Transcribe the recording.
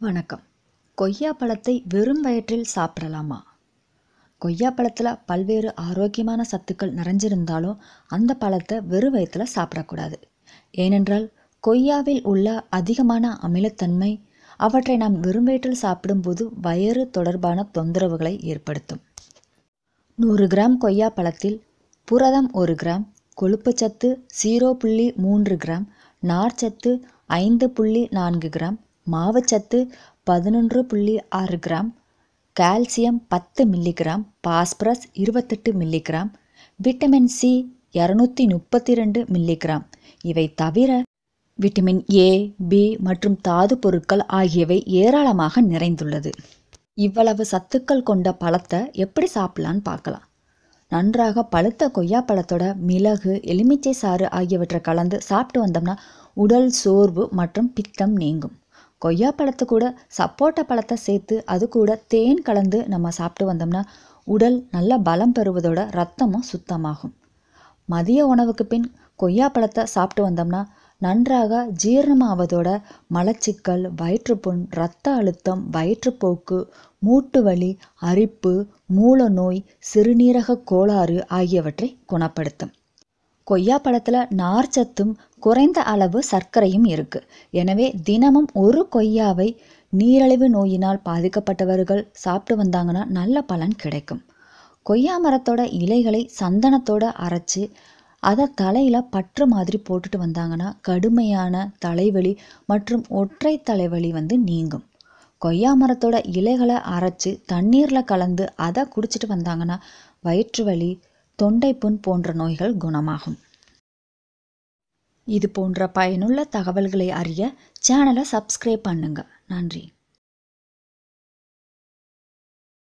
வணக்கம். கொய்யா பழத்தை வெறும் வயிற்றில் சாப்பிடலாமா? கொய்யா பழத்தில் பல்வேறு ஆரோக்கியமான சத்துக்கள் நிறைஞ்சிருந்தாலும் அந்த பழத்தை வெறும் வயிற்றில் சாப்பிடக்கூடாது. ஏனென்றால் கொய்யாவில் உள்ள அதிகமான அமிலத்தன்மை அவற்றை நாம் வெறும் வயிற்றில் சாப்பிடும்போது வயிறு தொடர்பான தொந்தரவுகளை ஏற்படுத்தும். நூறு கிராம் கொய்யா பழத்தில் புரதம் ஒரு கிராம் கொழுப்புச்சத்து ஜீரோ புள்ளி மூன்று கிராம் நார்ச்சத்து ஐந்து புள்ளி நான்கு கிராம் மாவுச்சத்து பதினொன்று புள்ளி ஆறு கிராம் கால்சியம் பத்து மில்லிகிராம் பாஸ்பரஸ் இருபத்தெட்டு மில்லிகிராம் விட்டமின் சி இரநூத்தி முப்பத்தி ரெண்டு மில்லிகிராம் இவை தவிர விட்டமின் ஏ பி மற்றும் தாது பொருட்கள் ஆகியவை ஏராளமாக நிறைந்துள்ளது. இவ்வளவு சத்துக்கள் கொண்ட பழத்தை எப்படி சாப்பிடலான்னு பார்க்கலாம். நன்றாக பழுத்த கொய்யா பழத்தோட மிளகு எலுமிச்சை சாறு ஆகியவற்றை கலந்து சாப்பிட்டு வந்தோம்னா உடல் சோர்வு மற்றும் பித்தம் நீங்கும். கொய்யா பழத்து கூட சப்போட்டா பழத்தை சேர்த்து அது கூட தேன் கலந்து நம்ம சாப்பிட்டு வந்தோம்னா உடல் நல்ல பலம் பெறுவதோட ரத்தமும் சுத்தமாகும். மதிய உணவுக்கு பின் கொய்யா பழத்தை சாப்பிட்டு வந்தோம்னா நன்றாக ஜீரணமாவதோட மலச்சிக்கல் வயிற்றுப்புண் இரத்த அழுத்தம் வயிற்றுப்போக்கு மூட்டு வலி அரிப்பு மூல நோய் சிறுநீரக கோளாறு ஆகியவற்றை குணப்படுத்தும். கொய்யா பழத்தில் நார்ச்சத்தும் குறைந்த அளவு சர்க்கரையும் இருக்கு. எனவே தினமும் ஒரு கொய்யாவை நீரழிவு நோயினால் பாதிக்கப்பட்டவர்கள் சாப்பிட்டு வந்தாங்கன்னா நல்ல பலன் கிடைக்கும். கொய்யா மரத்தோட இலைகளை சந்தனத்தோட அரைச்சி அதை தலையில் பற்று மாதிரி போட்டுட்டு வந்தாங்கன்னா கடுமையான தலைவலி மற்றும் ஒற்றை தலைவலி வந்து நீங்கும். கொய்யா மரத்தோட இலைகளை அரைச்சி தண்ணீரில் கலந்து அதை குடிச்சிட்டு வந்தாங்கன்னா வயிற்று வலி தொண்டைப்புண் போன்ற நோய்கள் குணமாகும். இது போன்ற பயனுள்ள தகவல்களை அறிய சேனலை சப்ஸ்கிரைப் பண்ணுங்க. நன்றி.